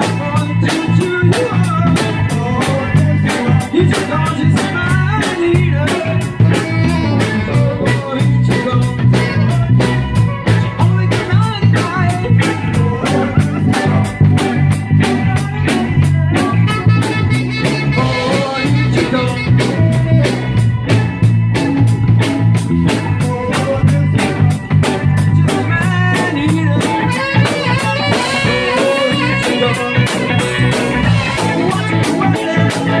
Bye.